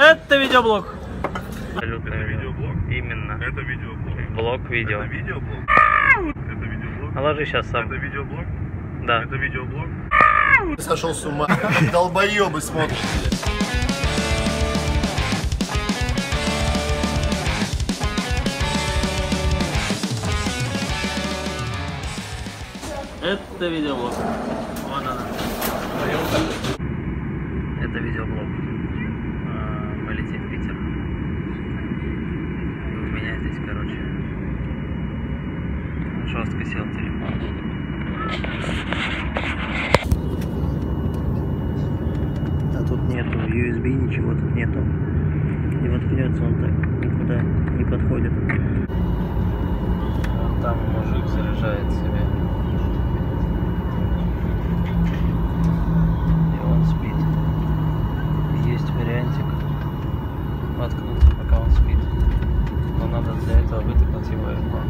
Это видеоблог. Это видеоблог? Именно. Это видеоблог. Блок видео. Это видеоблог? Это видеоблог? Наложи сейчас сам. Это видеоблог? Да. Это видеоблог? Сошел с ума. Долбоебы смотрят. Это видеоблог. Вон она. Это видеоблог. А, Мы летим в Питер. И у меня здесь, короче, жестко сел телефон. А тут нету USB, ничего тут нету. И воткнется он так, никуда не подходит. Вон там мужик заряжает себе. И он спит. Есть вариантик воткнуться, пока он спит. Но iPhone.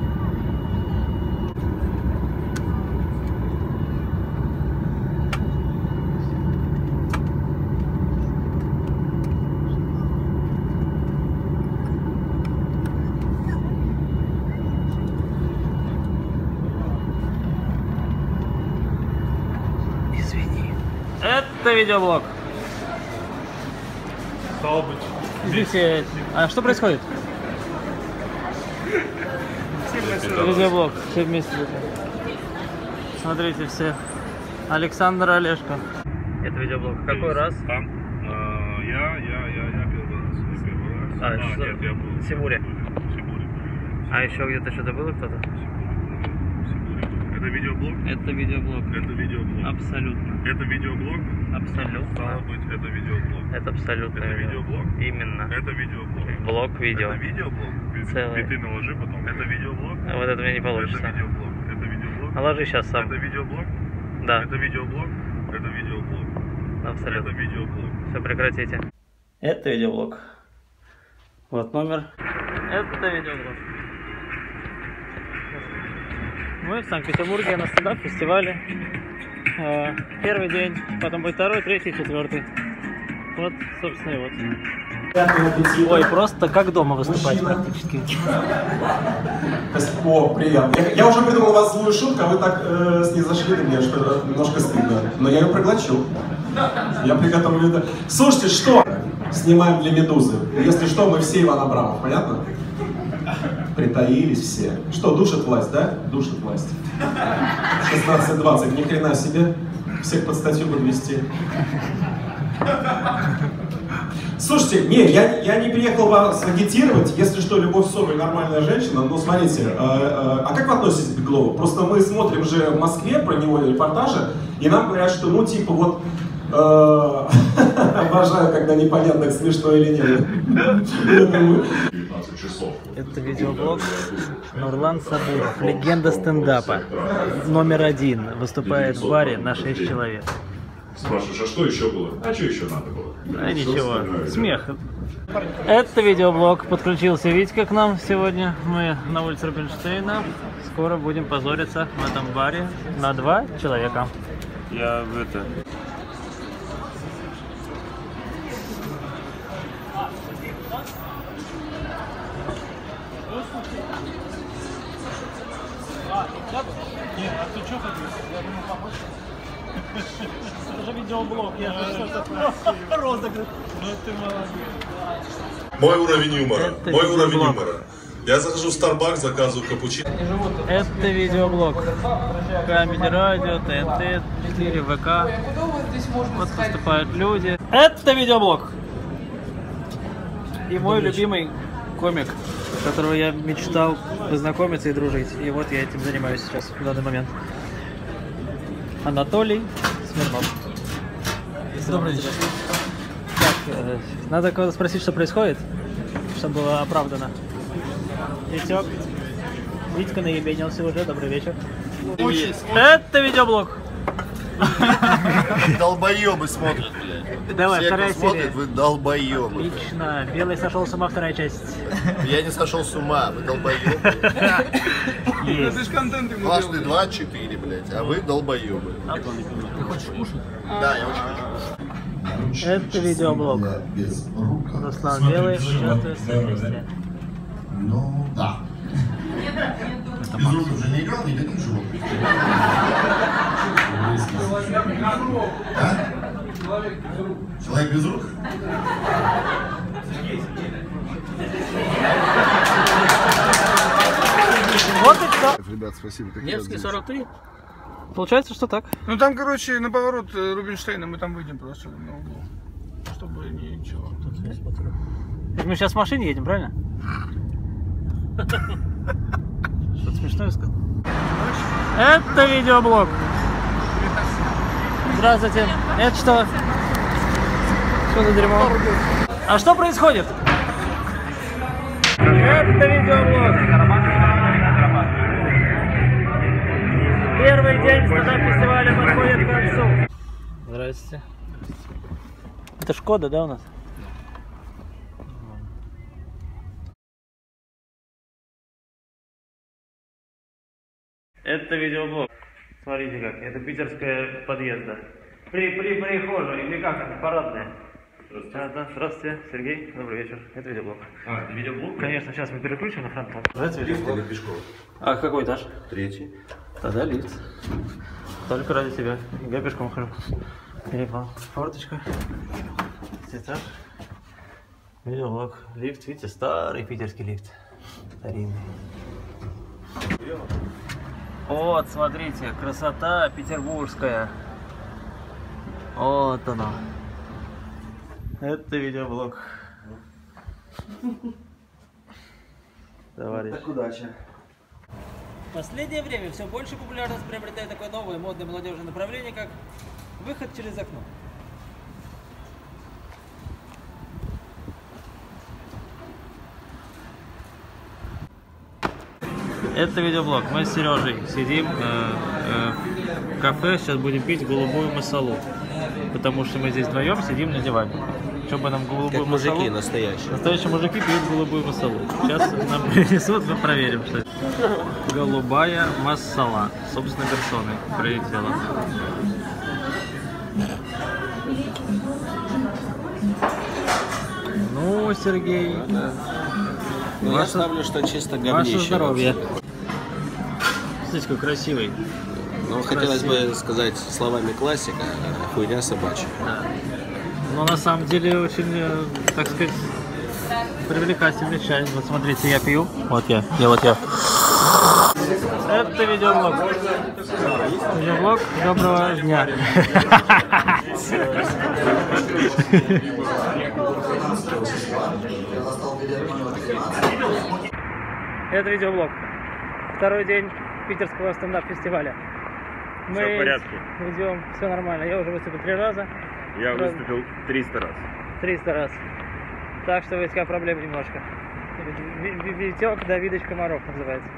Извини. Это видеоблог. Стало быть. Здесь, а что происходит? Видеоблог. Все вместе. Смотрите все. Александр Олешко. Это видеоблог. Какой раз? Там. э, Я, я, я, я первый раз. Я первый раз. А, А, нет, я был. В Сибуре. В Сибуре. А еще где-то что-то было кто-то? Это видеоблог? Это видеоблог. Это видеоблог. Абсолютно. Это видеоблог? Стало Абсолютно. быть, это видеоблог. Это абсолютно. Это видеоблог? Именно. Это видеоблог. Блок видео. Это видеоблог? Целый. Биты наложи потом. Это видеоблог? Вот это меня не получится. Это видеоблог. Это видеоблог? Наложи сейчас сам. Это видеоблог? Да, Это видеоблог? Это видеоблог. Это абсолютно. видеоблог. Все, прекратите. Это видеоблог. Вот номер. Это видеоблог. Мы в Санкт-Петербурге на стендап-фестивале. Э, Первый день, потом будет второй, третий, четвертый. Вот, собственно, и вот. Ой, просто как дома выступать практически. О, приятно. Я, я уже придумал у вас злую шутку, а вы так э, снизошли до меня, что немножко стыдно. Но я ее проглочу. Я приготовлю это. Слушайте, что? Снимаем для Медузы. Если что, мы все Иван Абрамов, понятно? Притаились все. Что, душит власть, да? Душит власть. 16-20, ни хрена себе. Всех под статью подвести. Слушайте, не, я, я не приехал вас агитировать. Если что, Любовь Соболь нормальная женщина. Но смотрите, э, э, а как вы относитесь к Беглову? Просто мы смотрим же в Москве про него репортажи, и нам говорят, что ну типа вот э, обожаю, когда непонятно, смешно или нет. Я думаю, 19 часов. Это видеоблог Нурлан Сабуров, легенда стендапа. Номер один. Выступает в баре на 6 человек. Спрашиваешь, а что еще было? А что еще надо было? Да ничего, смех. Это видеоблог. Подключился Витька к нам сегодня. Мы на улице Рубинштейна. Скоро будем позориться в этом баре на два человека. Я в это... Нет, а ты что хотел? Я думал помочь. Это же видеоблог, я же что-то розыгрыш. Ну ты молодец. Мой уровень юмора. Мой уровень юмора. Я захожу в Starbucks, заказываю капучино. Это видеоблог. Камеди Радио, ТНТ, 4 ВК. Вот выступают люди. Это видеоблог. И мой любимый комик, которого я мечтал познакомиться и дружить. И вот я этим занимаюсь сейчас, в данный момент. Анатолий Смирнов. Добрый вечер. Так, э, надо кого-то спросить, что происходит, чтобы было оправдано. Витек. Витька наебенился уже, добрый вечер. Это видеоблог. Долбоебы смотрят. Давай, Все, кто вторая смотрит, серия. вы долбоебы. Отлично. Белый сошел с ума, вторая часть. Я не сошел с ума, вы долбоебы. Есть. Классный 2-4, блядь, а вы долбоебы. Ты хочешь кушать? Да, я очень хочу кушать. Это видеоблог. Без рук. Руслан Белый участвует в. Ну, да. Без рук уже не играл никаких животных. А? Человек без рук? Вот и все. Ребят, спасибо. Какие Невский отзывы? 43. Получается, что так. Ну там, короче, на поворот э, Рубинштейна мы там выйдем просто на углу. Чтобы не- ничего. Так мы сейчас в машине едем, правильно? Что-то смешное сказал. Это видеоблог. Здравствуйте. Это что? Что за дерьмо? А что происходит? Это видеоблог. Первый день стендап-фестиваля подходит к концу. Здрасте. Это Шкода, да, у нас? Это видеоблог. Смотрите как, это питерская подъезда. При, при прихожей, или как это, парадная. Здравствуйте. да, здравствуйте, Сергей, добрый вечер. Это видеоблог. А, это видеоблог? Конечно, сейчас мы переключим на фронтал. Это видеоблог. А какой этаж? Третий. Тогда лифт. Только ради тебя. Я пешком хожу. Перепал. Форточка. Этаж. Видеоблог. Лифт, видите, старый питерский лифт. Старинный. Вот, смотрите, красота петербургская. Вот она. Это видеоблог. Товарищ. удачи. В последнее время все больше популярность приобретает такое новое модное молодежное направление, как выход через окно. Это видеоблог. Мы с Сережей сидим э, э, в кафе, сейчас будем пить голубую масалу. Потому что мы здесь вдвоем сидим на диване. Чтобы нам голубую масалу... настоящие. Настоящие мужики пьют голубую масалу. Сейчас нам принесут, мы проверим, что. Голубая масала. Собственной персоной прилетела. Ну, Сергей, Ну, я Ваше- ставлю, что чисто ваше говнище. здоровье. Смотрите, какой красивый. Ну, хотелось бы сказать словами классика, хуйня собачья. Но на самом деле очень, э, так сказать, привлекательный чай. Вот смотрите, я пью. Вот я, я вот я. Это видеоблог. Видеоблог доброго дня. Это видеоблог. Второй день питерского стендап-фестиваля. Мы Всё в порядке. Идем, все нормально. Я уже выступил три раза. Я Правда. выступил 300 раз. 300 раз. Так что есть такая проблема немножко. Ви- ви- Витек Давидович Комаров называется.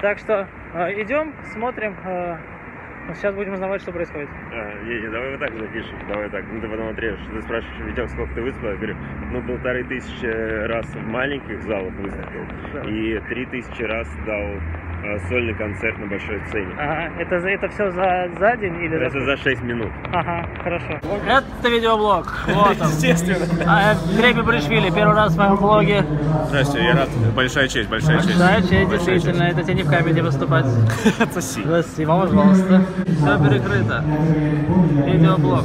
Так что э, идем, смотрим. э, сейчас будем узнавать, что происходит. А, не, не, давай вот так запишем. Давай так. Ну ты потом отрежешь. Ты спрашиваешь, Витек, сколько ты выступил? Я говорю, ну полторы тысячи раз в маленьких залах выступил. И три тысячи раз дал сольный концерт на большой сцене. Ага, это, за- это все за, за день или за Это за 6 минут. Ага, хорошо. Это видеоблог. Вот он. Естественно. А, Греби Бришвили, первый раз в моем блоге. Здравствуйте, я рад. Большая честь, большая честь. Да, честь, действительно, это тебе не в камеди выступать. Спасибо. Спасибо, пожалуйста. Все перекрыто. Видеоблог.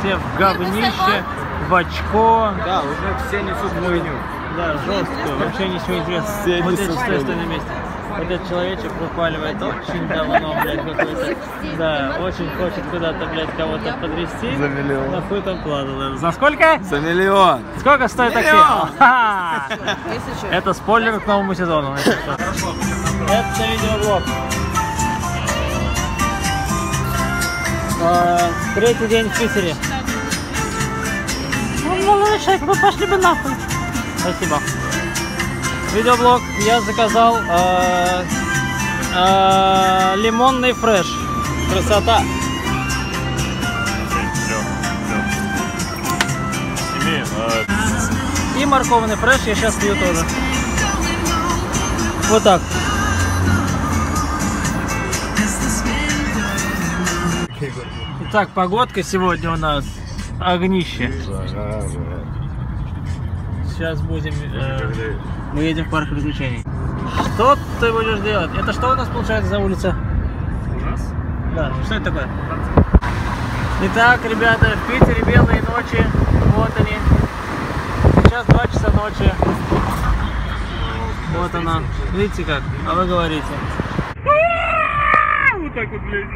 Все в говнище, в очко. Да, уже все несут хуйню. Да, жестко. Вообще ничего интересного. вот эти стой, стой на месте. Вот этот человечек выпаливает очень давно, блядь, какой-то. Да, очень хочет куда-то, блядь, кого-то подвести. За миллион. На хуй там кладу. За сколько? За миллион. Сколько стоит такси? Это спойлер к новому сезону. что. Это видеоблог. А, третий день в Питере. Человек, вы пошли бы нахуй. Спасибо. Видеоблог я заказал э, э, лимонный фреш. Красота. А, И морковный фреш я сейчас пью тоже. Вот так. Итак, погодка сегодня у нас огнище. Сейчас будем... э, мы едем в парк развлечений. Что ты будешь делать? Это что у нас получается за улица? У нас? Да, что это такое? Итак, ребята, в Питере белые ночи. Вот они. Сейчас 2 часа ночи. Вот она. Видите как? А вы говорите.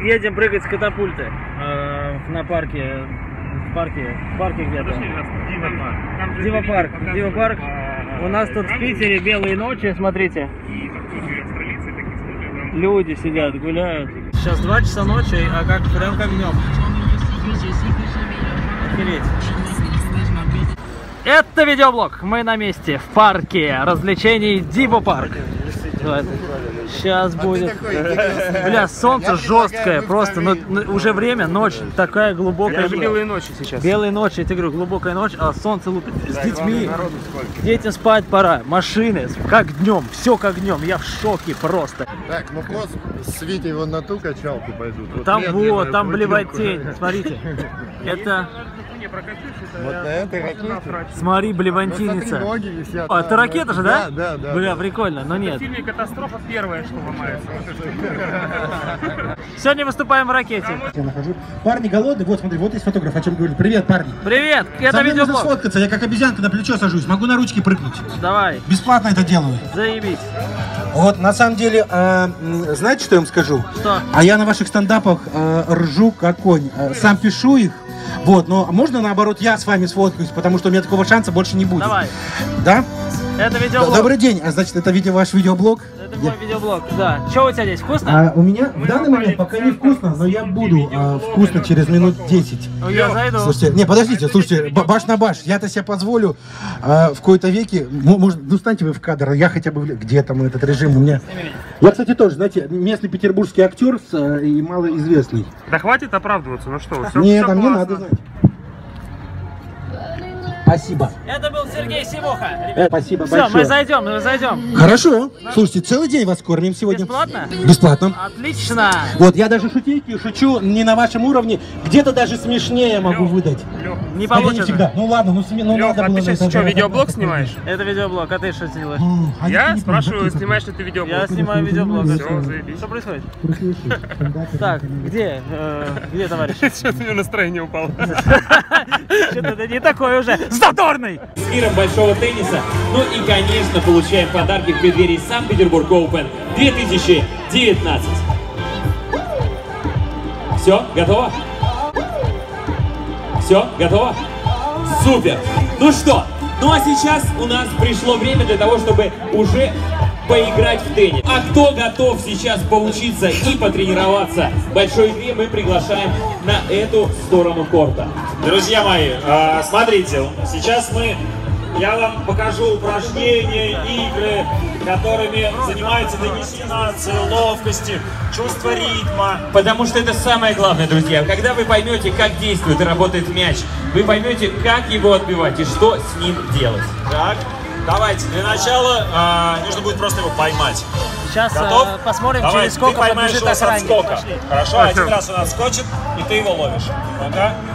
Едем прыгать с катапульты э, на парке. Парке. В парке где-то. Дива парк. Дива парк. У нас тут в Питере белые ночи, смотрите. Люди сидят, гуляют. Сейчас 2 часа ночи, а как прям как днем. Охереть. Это видеоблог. Мы на месте в парке развлечений Диво Парк. Сейчас будет. Бля, солнце жесткое, просто. Ну, ну, уже время, ночь, такая глубокая. белые ночи сейчас. Белые ночи, я тебе говорю, глубокая ночь, а солнце лупит. С детьми. Детям спать пора. Машины, как днем, все как днем. Я в шоке просто. Так, ну вот с Витей вон на ту качалку пойдут. Вот Там вот, там блевотень. Смотрите. Это, Вот на этой ракете. смотри, Ну, блевантиница. висят. А, это ракета же, да? Да, да, да. Бля, прикольно, но нет. фильме «Катастрофа» первое, что ломается. Сегодня выступаем в ракете. Я нахожу. Парни голодные, вот смотри, вот есть фотограф, о чем говорит. Привет, парни. Привет, это нужно видеоблог. сфоткаться, я как обезьянка на плечо сажусь, могу на ручки прыгнуть. Давай, Бесплатно это делаю. заебись. Вот, на самом деле, э, знаете, что я вам скажу? Что? А я на ваших стендапах э, ржу как конь. Э, сам пишу их. Вот, но можно наоборот я с вами сфоткаюсь, потому что у меня такого шанса больше не будет. Давай. Да? Это видеоблог. Добрый день. А значит, это видео ваш видеоблог? Это мой видеоблог, да. Что у тебя здесь, вкусно? А, у меня в данный момент пока не вкусно, но я буду а, вкусно через минут 10. Ну, я зайду. Слушайте, не, подождите, слушайте, ба- баш на баш, я-то себе позволю а, в кои-то веке, может, ну станьте вы в кадр, я хотя бы, где там этот режим у меня. Я, кстати, тоже, знаете, местный петербургский актер с, а, и малоизвестный. Да хватит оправдываться, ну что, все, не, там не надо знать. Спасибо. Это был Сергей Симоха. Э, спасибо Все, большое. мы зайдем, мы зайдем. Хорошо. Слушайте, целый день вас кормим сегодня. Бесплатно? Бесплатно. Отлично. Вот, я даже шутейки шучу не на вашем уровне, где-то даже смешнее могу выдать. Не Хотя получится. всегда. Ну ладно, ну, сме- ну Лёх, надо а было ты сейчас это- что, видеоблог снимаешь? Это видеоблог, а ты что делаешь? А Я не спрашиваю, снимаешь ли ты видеоблог? Я снимаю видеоблог. Всё, заебись. Что происходит? Так, не- где? э, Где товарищ? Что-то у меня настроение упало. Что-то это не такой уже. Задорный! с миром большого тенниса. Ну и, конечно, получаем подарки в преддверии Санкт-Петербург Open 2019. Все, готово? Все, готово? Супер! Ну что, ну а сейчас у нас пришло время для того, чтобы уже поиграть в теннис. А кто готов сейчас поучиться и потренироваться большой игре, мы приглашаем на эту сторону корта. Друзья мои, а, смотрите, сейчас мы, я вам покажу упражнения, игры, которыми занимаются теннисисты, ловкости, чувство ритма. Потому что это самое главное, друзья. Когда вы поймете, как действует и работает мяч, вы поймете, как его отбивать и что с ним делать. Так, давайте, для начала а, нужно будет просто его поймать. Сейчас Готов? э, посмотрим, Давай, через сколько ты поймаешь его с отскока. Пошли. Хорошо, один раз он отскочит, и ты его ловишь. Посчит-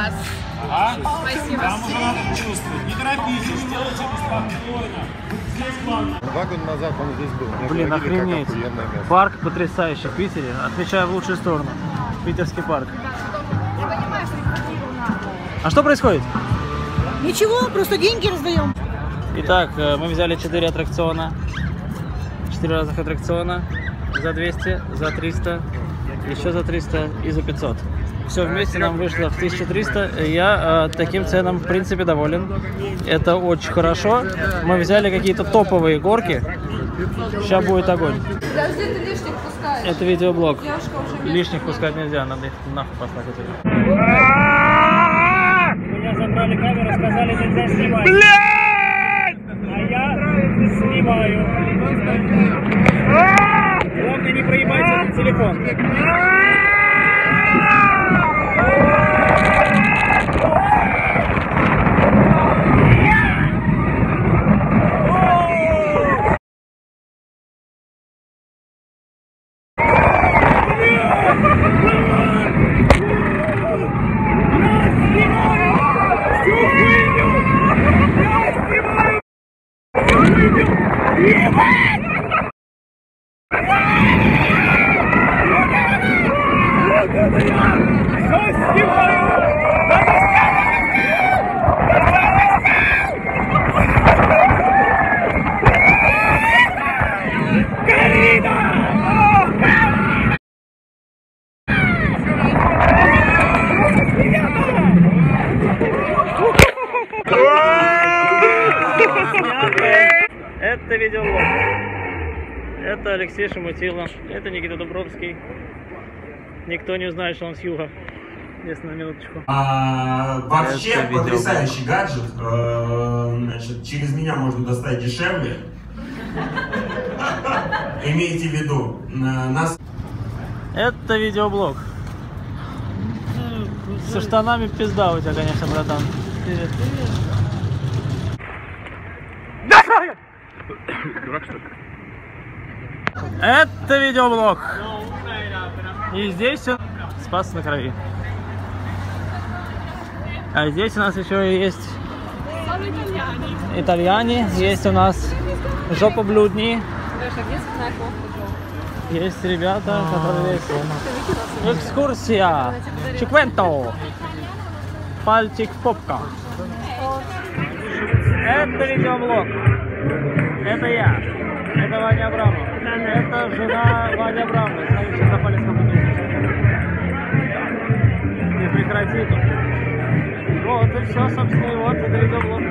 ракетку. Ага. Там уже надо чувствовать. Не торопитесь, делайте это спокойно. Здесь главное. Два года назад он здесь был. Мне Блин, охренеть. Парк потрясающий в Питере. Отвечаю в лучшую сторону. Питерский парк. А что происходит? Ничего, просто деньги раздаем. Итак, э, мы взяли 4 аттракциона. 4 разных аттракциона. За 200, за 300, еще за 300 и за 500. Все вместе нам вышло в 1300. Я э, таким ценам в принципе доволен. Это очень хорошо. Мы взяли какие-то топовые горки. Сейчас будет огонь. Подожди, ты лишних пускаешь. Это видеоблог. Лишних пускать нельзя, надо их нахуй послать. Меня забрали камеру, сказали нельзя снимать. А я снимаю. Главное не проебайте этот телефон. Música Это видеоблог. Это Алексей Шамутило. Это Никита Дубровский. Никто не узнает, что он с юга. Если на минуточку. А, вообще Это потрясающий гаджет. Э, Значит, через меня можно достать дешевле. Имейте в виду, на- нас Это видеоблог. Со штанами пизда у тебя, конечно, братан. Привет, привет. Дурак, что ли? Это видеоблог. И здесь он спас на крови. А здесь у нас еще есть итальяне, есть у нас жопа блюдни, Даша, где цветная кофта, Джо? есть ребята, которые есть. Экскурсия. Чиквенто. Пальчик попка. Это видеоблог. Это я. Это Ваня Абрамов. Это жена Ваня Абрамова. Сейчас запали сколько Не прекрати тут. Вот и все, собственно, и вот это видеоблог.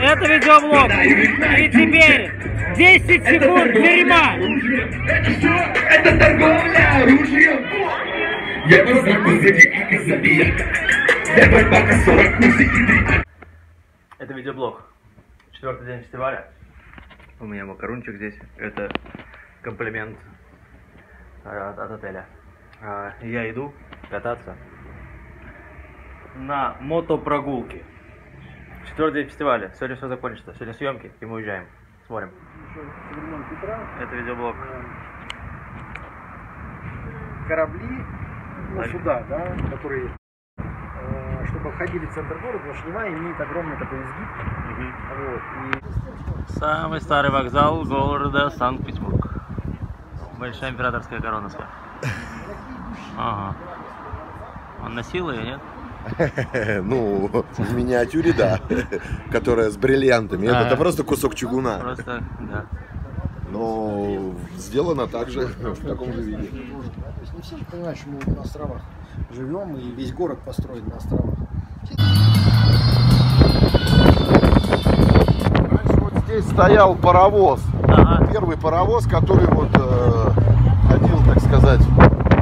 Это видеоблог. И теперь 10 секунд дерьма. Это торговля оружием. Я по знаку зодиака зодиака. Я байбака 40 узи и три. Это видеоблог. Четвертый день фестиваля. У меня макарунчик здесь. Это комплимент а, от, от отеля. А, Я иду кататься на мотопрогулке. Четвертый день фестиваля. Сегодня все закончится. Сегодня съемки, и мы уезжаем. Смотрим. Это видеоблог. корабли, ну, суда, да, которые, э, чтобы обходили центр города, потому что Нева имеет огромный такой изгиб. Самый старый вокзал города Санкт-Петербург. Большая императорская корона. Ага. Он носил ее, нет? Ну, в миниатюре, да. Которая с бриллиантами. Это- просто кусок чугуна. Просто, да. Но сделано также в таком же виде. То есть не все понимают, что мы на островах живем, и весь город построен на островах. Стоял паровоз. Первый паровоз, который вот э, ходил, так сказать,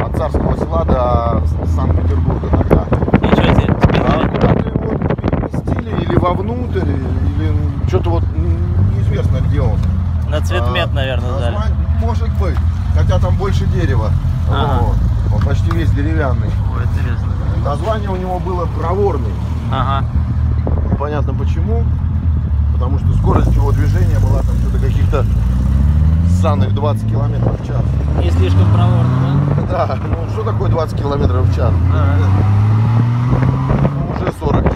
от царского села до Санкт-Петербурга тогда. А куда-то его переместили или вовнутрь, или что-то вот неизвестно где он. На цветмет, А, наверное, дали. название- Может быть, хотя там больше дерева. Ага. Вот. Он почти весь деревянный. Ой, интересно. Название у него было проворный. Ага. Непонятно почему. Потому что скорость его движения была там что-то каких-то ссаных 20 километров в час. Не слишком проворно, Да, ну что такое 20 километров в час? да? Ну, уже 40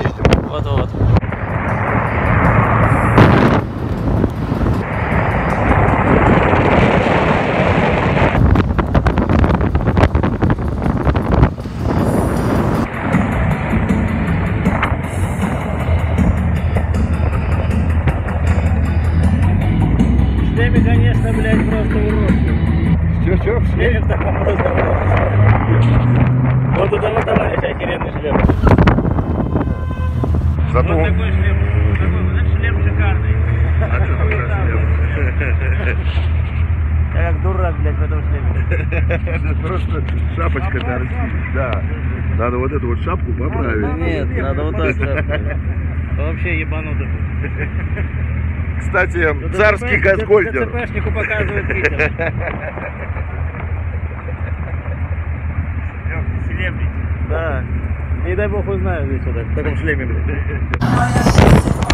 это, блядь, просто уродство. Чё, чё? Шлем такой просто. Вот у того товарища охеренный шлем. Зато... Вот такой шлем. Вот такой, вот этот шлем шикарный. А что такое шлем? Я как дурак, блядь, в этом шлеме. Просто шапочка торчит, да. Надо вот эту вот шапку поправить. Нет, надо вот так. Вообще ебанутый. Кстати, царский газгольдер. ЦЦПшнику показывает. Селебрити. Да. Не дай бог узнаю здесь вот в таком шлеме, блядь.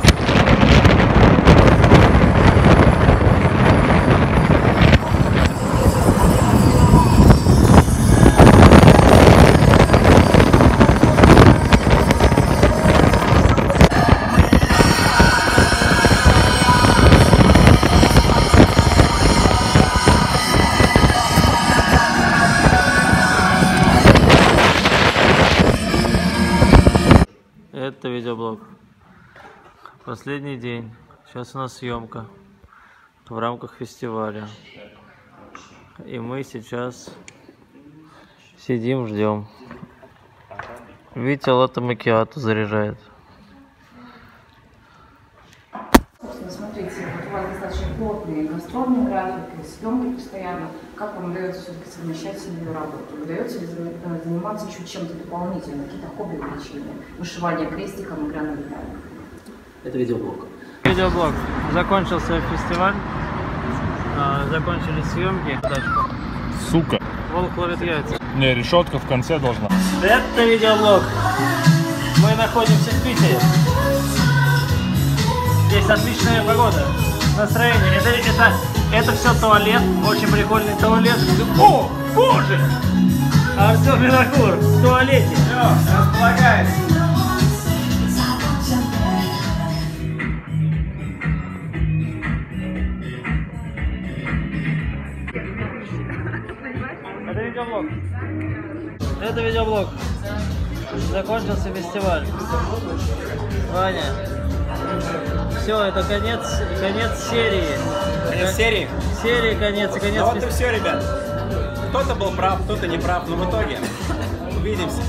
Последний день. Сейчас у нас съемка в рамках фестиваля. И мы сейчас сидим, ждем. Витя латте макиато заряжает. Смотрите, вот у вас достаточно плотный гастрольный график, съемки постоянно. Как вам удается все-таки совмещать семью работу? Удается ли э, заниматься еще чем-то дополнительно, какие-то хобби, увлечения? Вышивание крестиком, игра на гитаре? Это видеоблог. Видеоблог. Закончился фестиваль. а, Закончились съемки. Сука. Волк ловит яйца. Не, решетка в конце должна. Это видеоблог. Мы находимся в Питере. Здесь отличная погода. Настроение. Это, это, это все туалет. Очень прикольный туалет. О, боже! Артем Винокур в туалете. Все, располагайся. Это видеоблог. Закончился фестиваль. Ваня. Все, это конец, конец серии. Конец серии? Серии конец и конец Ну вот и все, ребят. Кто-то был прав, кто-то не прав, но в итоге увидимся.